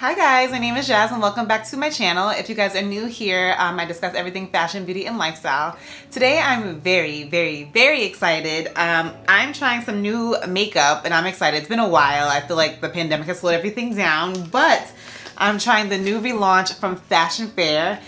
Hi guys, my name is Jazz and welcome back to my channel. If you guys are new here, um, I discuss everything fashion, beauty, and lifestyle. Today I'm very, very, very excited. Um, I'm trying some new makeup and I'm excited. It's been a while. I feel like the pandemic has slowed everything down, but I'm trying the new relaunch from Fashion Fair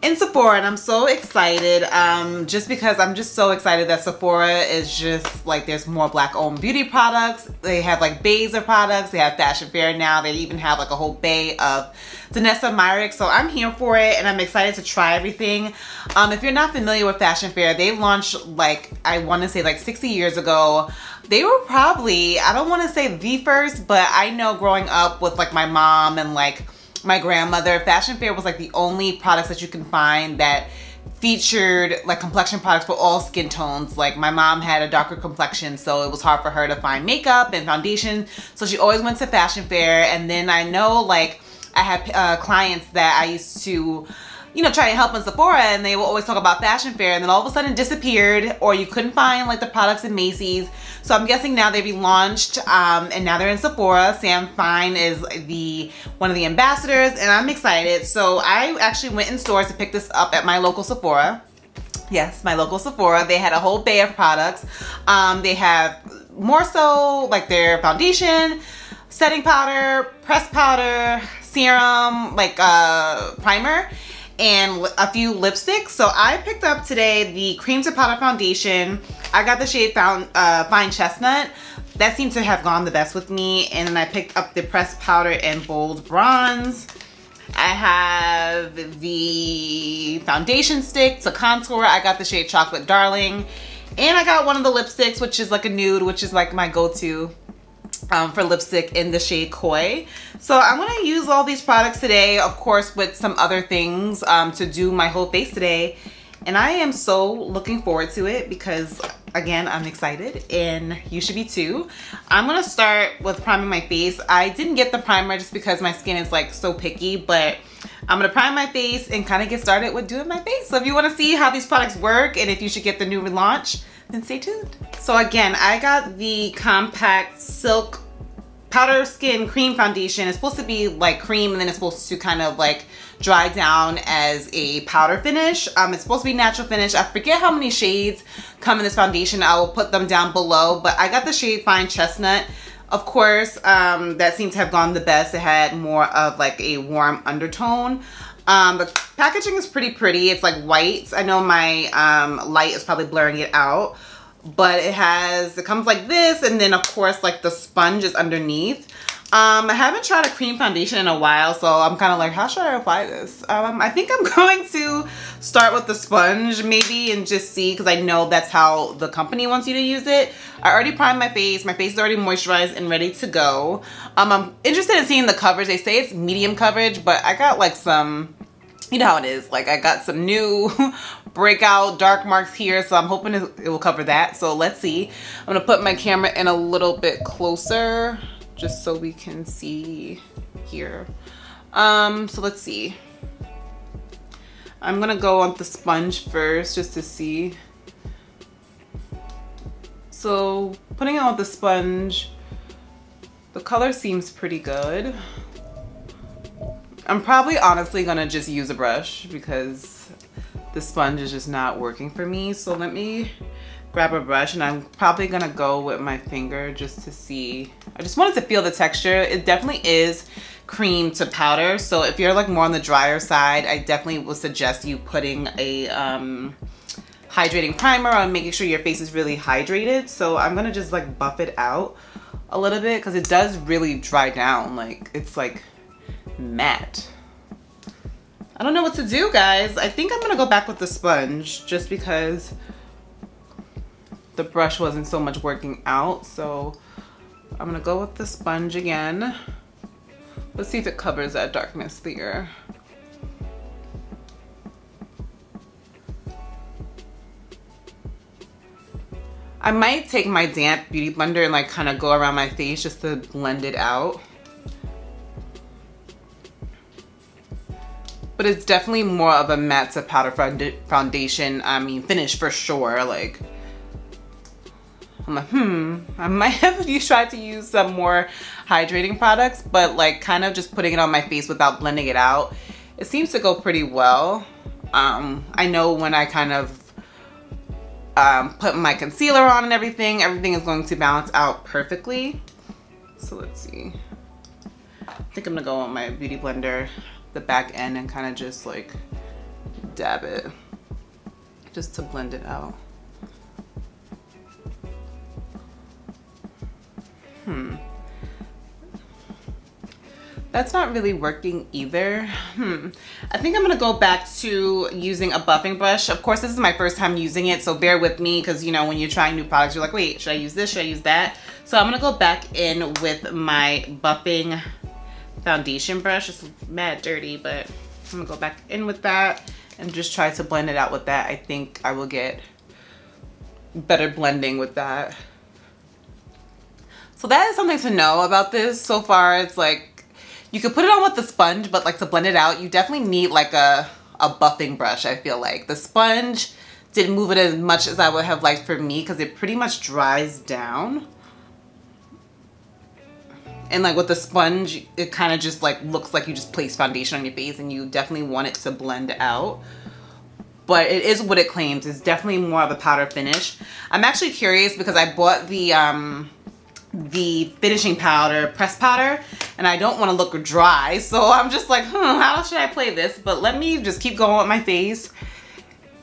in Sephora and I'm so excited um, just because I'm just so excited that Sephora is just like there's more black owned beauty products. They have like bays of products. They have Fashion Fair now. They even have like a whole bay of Danessa Myrick. So I'm here for it and I'm excited to try everything. Um, if you're not familiar with Fashion Fair, they launched like I want to say like 60 years ago. They were probably, I don't want to say the first, but I know growing up with like my mom and like my grandmother, Fashion Fair was like the only products that you can find that featured like complexion products for all skin tones. Like my mom had a darker complexion, so it was hard for her to find makeup and foundation. So she always went to Fashion Fair. And then I know like I had uh, clients that I used to you know, try to help in Sephora and they will always talk about fashion fair and then all of a sudden disappeared or you couldn't find like the products in Macy's. So I'm guessing now they've relaunched um, and now they're in Sephora. Sam Fine is the one of the ambassadors and I'm excited. So I actually went in stores to pick this up at my local Sephora. Yes, my local Sephora. They had a whole bay of products. Um, they have more so like their foundation, setting powder, pressed powder, serum, like uh, primer and a few lipsticks. So I picked up today the Cream to Foundation. I got the shade found, uh, Fine Chestnut. That seemed to have gone the best with me. And then I picked up the Pressed Powder and Bold Bronze. I have the foundation stick to contour. I got the shade Chocolate Darling. And I got one of the lipsticks, which is like a nude, which is like my go-to um, for lipstick in the shade Coy. So I'm gonna use all these products today, of course, with some other things um, to do my whole face today. And I am so looking forward to it because again, I'm excited and you should be too. I'm gonna start with priming my face. I didn't get the primer just because my skin is like so picky, but I'm gonna prime my face and kind of get started with doing my face. So if you wanna see how these products work and if you should get the new relaunch, then stay tuned. So again, I got the Compact Silk Powder Skin Cream Foundation. It's supposed to be like cream and then it's supposed to kind of like dry down as a powder finish. Um, it's supposed to be natural finish. I forget how many shades come in this foundation. I will put them down below, but I got the shade Fine Chestnut. Of course, um, that seemed to have gone the best. It had more of like a warm undertone. Um, the packaging is pretty pretty. It's like white. I know my um, light is probably blurring it out. But it has, it comes like this. And then of course like the sponge is underneath. Um, I haven't tried a cream foundation in a while, so I'm kind of like, how should I apply this? Um, I think I'm going to start with the sponge maybe and just see because I know that's how the company wants you to use it. I already primed my face. My face is already moisturized and ready to go. Um, I'm interested in seeing the coverage. They say it's medium coverage, but I got like some you know how it is. Like I got some new breakout dark marks here, so I'm hoping it will cover that. So let's see. I'm gonna put my camera in a little bit closer just so we can see here. Um, so let's see. I'm gonna go on the sponge first just to see. So putting on the sponge, the color seems pretty good. I'm probably honestly gonna just use a brush because the sponge is just not working for me. So let me grab a brush and I'm probably gonna go with my finger just to see. I just wanted to feel the texture. It definitely is cream to powder. So if you're like more on the drier side, I definitely would suggest you putting a um, hydrating primer on making sure your face is really hydrated. So I'm gonna just like buff it out a little bit because it does really dry down. Like it's like matte. I don't know what to do, guys. I think I'm gonna go back with the sponge just because the brush wasn't so much working out. So I'm gonna go with the sponge again. Let's see if it covers that darkness there. I might take my damp beauty blender and like kind of go around my face just to blend it out. But it's definitely more of a matte to powder foundation. I mean, finish for sure. Like, I'm like, hmm, I might have tried to use some more hydrating products, but like kind of just putting it on my face without blending it out. It seems to go pretty well. Um, I know when I kind of um, put my concealer on and everything, everything is going to balance out perfectly. So let's see. I think I'm gonna go on my Beauty Blender, the back end and kind of just like dab it just to blend it out. Hmm. That's not really working either. Hmm. I think I'm gonna go back to using a buffing brush. Of course, this is my first time using it, so bear with me because you know, when you're trying new products, you're like, wait, should I use this? Should I use that? So I'm gonna go back in with my buffing foundation brush. It's mad dirty, but I'm gonna go back in with that and just try to blend it out with that. I think I will get better blending with that. So that is something to know about this. So far, it's like, you could put it on with the sponge, but like to blend it out, you definitely need like a, a buffing brush, I feel like. The sponge didn't move it as much as I would have liked for me because it pretty much dries down. And like with the sponge, it kind of just like looks like you just place foundation on your face and you definitely want it to blend out but it is what it claims. It's definitely more of a powder finish. I'm actually curious because I bought the um, the finishing powder, press powder, and I don't want to look dry. So I'm just like, hmm, how should I play this? But let me just keep going with my face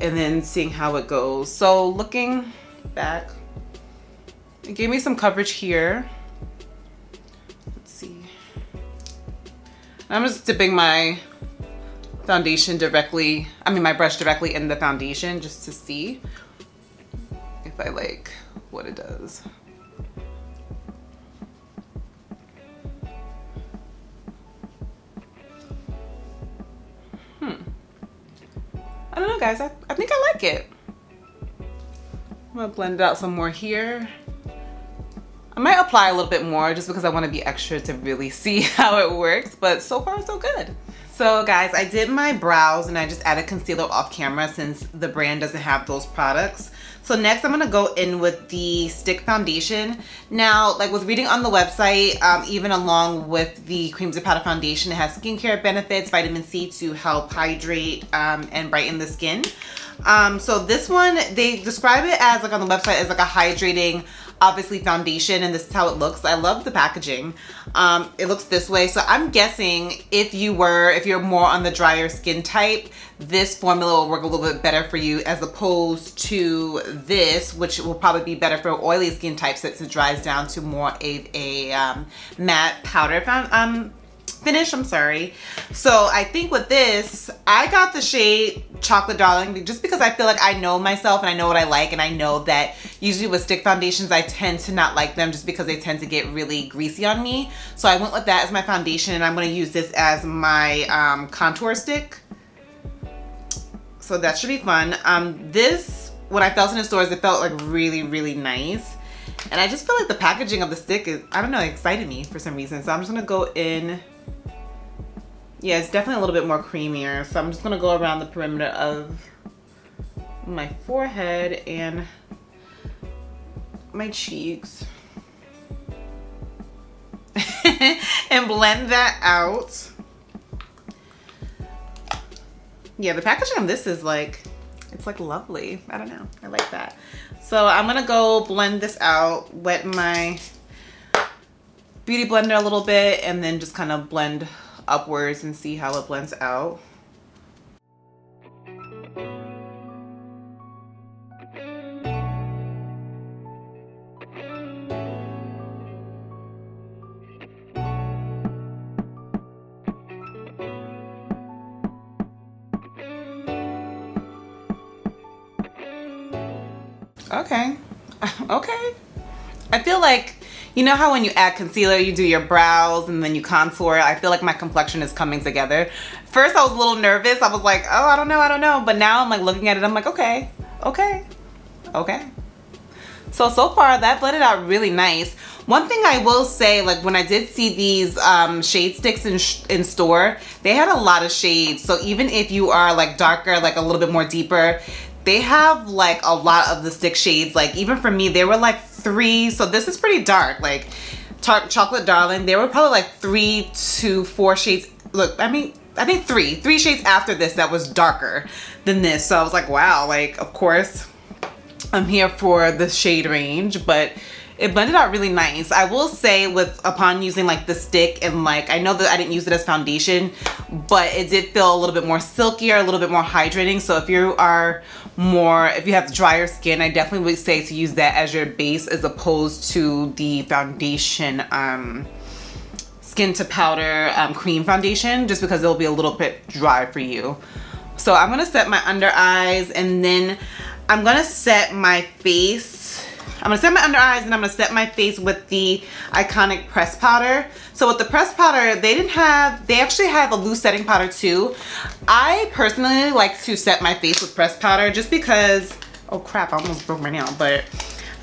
and then seeing how it goes. So looking back, it gave me some coverage here. I'm just dipping my foundation directly, I mean my brush directly in the foundation just to see if I like what it does. Hmm. I don't know guys, I, I think I like it. I'm gonna blend it out some more here. I might apply a little bit more just because I wanna be extra to really see how it works, but so far so good. So guys, I did my brows and I just added concealer off camera since the brand doesn't have those products. So next I'm gonna go in with the stick foundation. Now, like with reading on the website, um, even along with the Creams and Powder Foundation, it has skincare benefits, vitamin C to help hydrate um, and brighten the skin. Um, so this one, they describe it as like on the website as like a hydrating obviously foundation and this is how it looks. I love the packaging. Um, it looks this way. So I'm guessing if you were, if you're more on the drier skin type, this formula will work a little bit better for you as opposed to this, which will probably be better for oily skin types since it dries down to more of a um, matte powder um, finish, I'm sorry. So I think with this, I got the shade Chocolate Darling just because I feel like I know myself and I know what I like and I know that usually with stick foundations, I tend to not like them just because they tend to get really greasy on me. So I went with that as my foundation and I'm gonna use this as my um, contour stick. So that should be fun. Um, this, when I felt in the stores, it felt like really, really nice. And I just feel like the packaging of the stick is, I don't know, excited me for some reason. So I'm just gonna go in yeah, it's definitely a little bit more creamier. So I'm just gonna go around the perimeter of my forehead and my cheeks. and blend that out. Yeah, the packaging on this is like, it's like lovely. I don't know, I like that. So I'm gonna go blend this out, wet my beauty blender a little bit, and then just kind of blend upwards and see how it blends out. Okay, okay. I feel like you know how when you add concealer, you do your brows and then you contour? I feel like my complexion is coming together. First, I was a little nervous. I was like, oh, I don't know, I don't know. But now I'm like looking at it, I'm like, okay, okay, okay. So, so far that blended out really nice. One thing I will say, like when I did see these um, shade sticks in, in store, they had a lot of shades. So even if you are like darker, like a little bit more deeper, they have like a lot of the stick shades. Like even for me, they were like three. So this is pretty dark. Like Chocolate Darling, they were probably like three to four shades. Look, I mean, I think three, three shades after this that was darker than this. So I was like, wow, like of course I'm here for the shade range, but it blended out really nice. I will say with upon using like the stick and like I know that I didn't use it as foundation, but it did feel a little bit more silkier, a little bit more hydrating. So if you are more, if you have drier skin, I definitely would say to use that as your base as opposed to the foundation um, skin to powder um, cream foundation just because it'll be a little bit dry for you. So I'm gonna set my under eyes and then I'm gonna set my face I'm gonna set my under eyes and I'm gonna set my face with the Iconic Press Powder. So with the press powder, they didn't have, they actually have a loose setting powder too. I personally like to set my face with press powder just because, oh crap, I almost broke my nail, but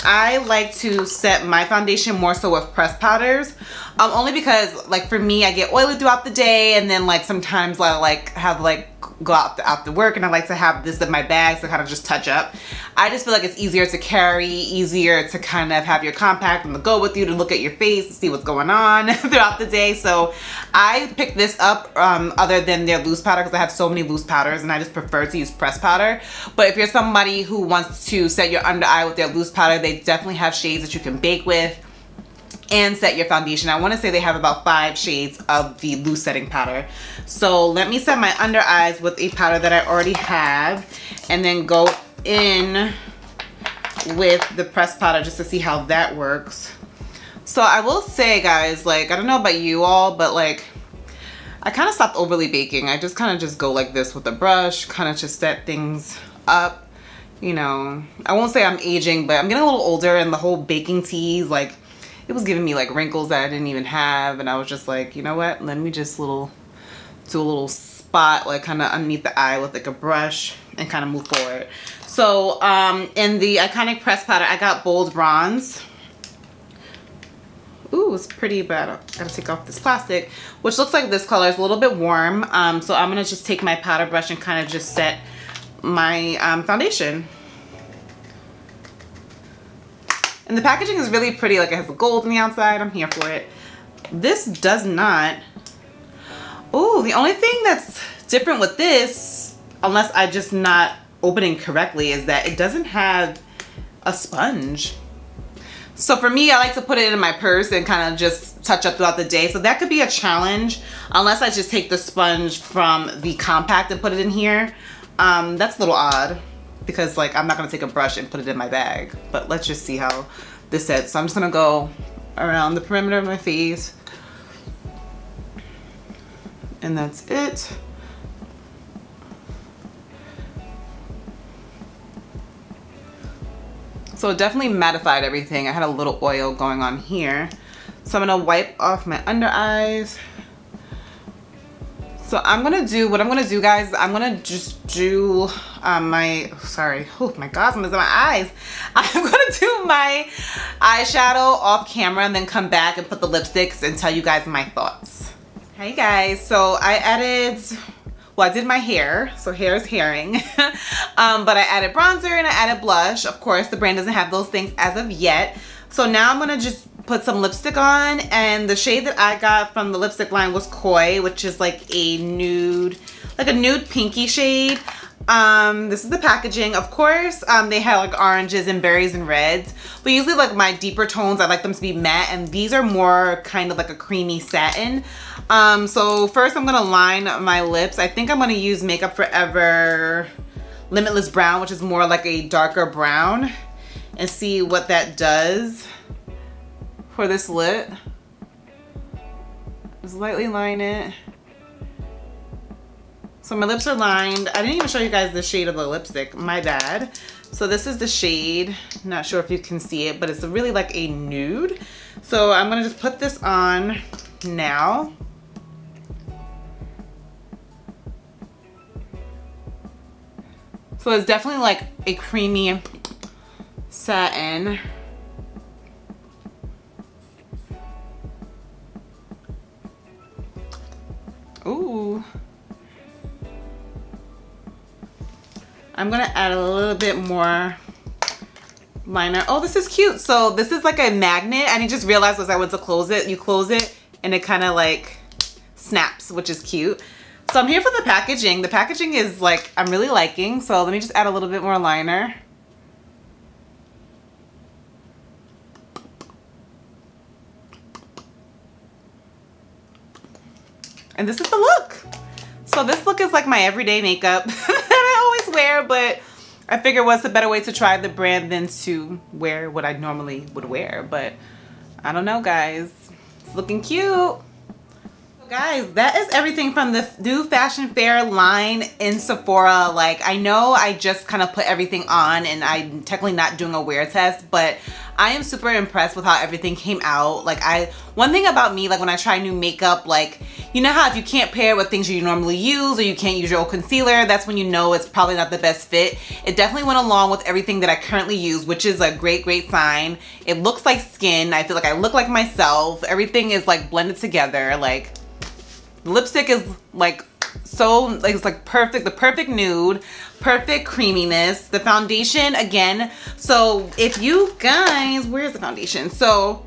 I like to set my foundation more so with press powders. Um, only because like for me, I get oily throughout the day and then like sometimes I like have like go out to, out work and I like to have this in my bag to kind of just touch up. I just feel like it's easier to carry, easier to kind of have your compact and to go with you to look at your face and see what's going on throughout the day. So I picked this up um, other than their loose powder because I have so many loose powders and I just prefer to use press powder. But if you're somebody who wants to set your under eye with their loose powder, they definitely have shades that you can bake with and set your foundation. I want to say they have about five shades of the loose setting powder. So let me set my under eyes with a powder that I already have and then go in with the pressed powder just to see how that works. So I will say guys, like, I don't know about you all, but like, I kind of stopped overly baking. I just kind of just go like this with a brush, kind of just set things up. You know, I won't say I'm aging, but I'm getting a little older and the whole baking teas, like, it was giving me like wrinkles that I didn't even have and I was just like you know what let me just little do a little spot like kind of underneath the eye with like a brush and kind of move forward so um in the iconic press powder I got bold bronze Ooh, it's pretty, but I gotta take off this plastic, which looks like this color is a little bit warm. Um, so I'm gonna just take my powder brush and kind of just set my um, foundation. And the packaging is really pretty. Like it has the gold on the outside. I'm here for it. This does not. Oh, the only thing that's different with this, unless I just not opening correctly, is that it doesn't have a sponge. So for me, I like to put it in my purse and kind of just touch up throughout the day. So that could be a challenge unless I just take the sponge from the compact and put it in here. Um, that's a little odd because like I'm not gonna take a brush and put it in my bag but let's just see how this sets. So I'm just gonna go around the perimeter of my face. And that's it. So it definitely mattified everything. I had a little oil going on here. So I'm gonna wipe off my under eyes so I'm gonna do, what I'm gonna do guys, I'm gonna just do um, my, sorry, oh my God, I'm in my eyes. I'm gonna do my eyeshadow off camera and then come back and put the lipsticks and tell you guys my thoughts. Hey guys, so I added, well I did my hair, so hair is herring. um, but I added bronzer and I added blush. Of course, the brand doesn't have those things as of yet. So now I'm gonna just put some lipstick on and the shade that I got from the lipstick line was Coy, which is like a nude, like a nude pinky shade. Um, this is the packaging. Of course, um, they have like oranges and berries and reds, but usually like my deeper tones, I like them to be matte and these are more kind of like a creamy satin. Um, so first I'm gonna line my lips. I think I'm gonna use Makeup Forever Limitless Brown, which is more like a darker brown and see what that does for this lip. Just lightly line it. So my lips are lined. I didn't even show you guys the shade of the lipstick. My bad. So this is the shade. Not sure if you can see it, but it's really like a nude. So I'm gonna just put this on now. So it's definitely like a creamy satin. Gonna add a little bit more liner. Oh, this is cute. So this is like a magnet. And I just realized as I went to close it, you close it and it kind of like snaps, which is cute. So I'm here for the packaging. The packaging is like, I'm really liking. So let me just add a little bit more liner. And this is the look. So this look is like my everyday makeup that I wear, but I figure what's a better way to try the brand than to wear what I normally would wear. But I don't know, guys. It's looking cute. Guys, that is everything from the new Fashion Fair line in Sephora. Like, I know I just kind of put everything on and I'm technically not doing a wear test, but I am super impressed with how everything came out. Like I, one thing about me, like when I try new makeup, like, you know how if you can't pair it with things you normally use or you can't use your old concealer, that's when you know it's probably not the best fit. It definitely went along with everything that I currently use, which is a great, great sign. It looks like skin. I feel like I look like myself. Everything is like blended together. Like lipstick is like so like it's like perfect the perfect nude perfect creaminess the foundation again so if you guys where's the foundation? So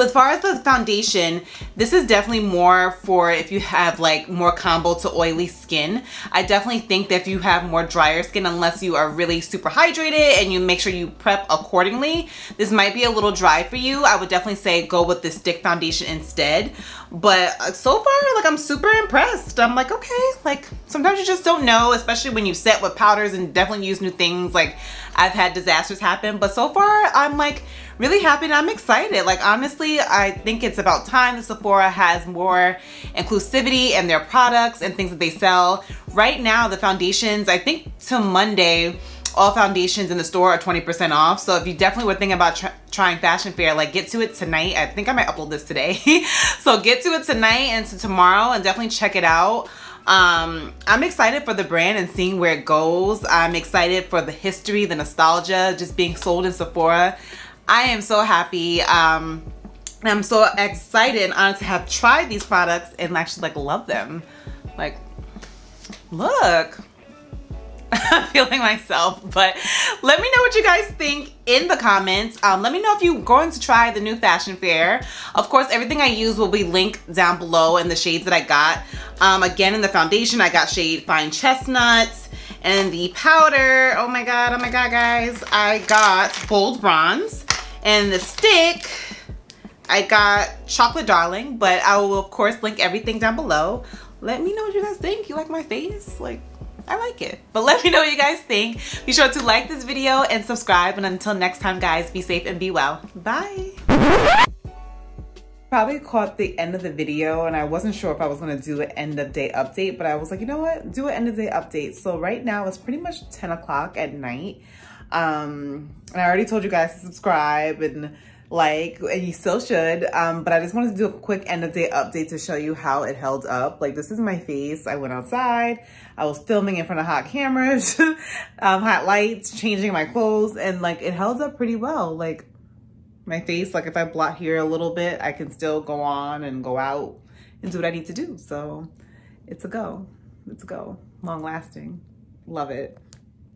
as far as the foundation, this is definitely more for if you have like more combo to oily skin. I definitely think that if you have more drier skin, unless you are really super hydrated and you make sure you prep accordingly, this might be a little dry for you. I would definitely say go with the stick foundation instead. But uh, so far, like I'm super impressed. I'm like, okay, like sometimes you just don't know, especially when you set with powders and definitely use new things. Like I've had disasters happen, but so far I'm like really happy and I'm excited. Like honestly, I think it's about time that Sephora has more inclusivity in their products and things that they sell. Right now, the foundations, I think to Monday, all foundations in the store are 20% off. So if you definitely were thinking about tr trying Fashion Fair, like get to it tonight. I think I might upload this today. so get to it tonight and to tomorrow and definitely check it out. Um, I'm excited for the brand and seeing where it goes. I'm excited for the history, the nostalgia, just being sold in Sephora. I am so happy. Um, I'm so excited and honored to have tried these products and actually like love them. Like, look. I'm feeling myself, but let me know what you guys think in the comments. Um, let me know if you're going to try the new Fashion Fair. Of course, everything I use will be linked down below in the shades that I got. Um, again, in the foundation, I got shade Fine Chestnuts. And the powder, oh my God, oh my God, guys. I got Bold Bronze. And the stick, I got Chocolate Darling, but I will of course link everything down below. Let me know what you guys think. You like my face? Like, I like it. But let me know what you guys think. Be sure to like this video and subscribe. And until next time, guys, be safe and be well. Bye. Probably caught the end of the video and I wasn't sure if I was gonna do an end of day update, but I was like, you know what? Do an end of day update. So right now it's pretty much 10 o'clock at night. Um, and I already told you guys to subscribe and like, and you still should. Um, but I just wanted to do a quick end of day update to show you how it held up. Like this is my face. I went outside. I was filming in front of hot cameras, um, hot lights, changing my clothes, and like it held up pretty well. Like my face, like if I blot here a little bit, I can still go on and go out and do what I need to do. So it's a go. It's a go. Long lasting. Love it.